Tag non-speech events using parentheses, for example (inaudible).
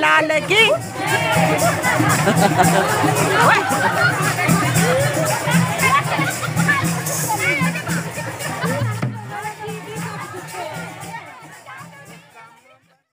लाल की। (laughs)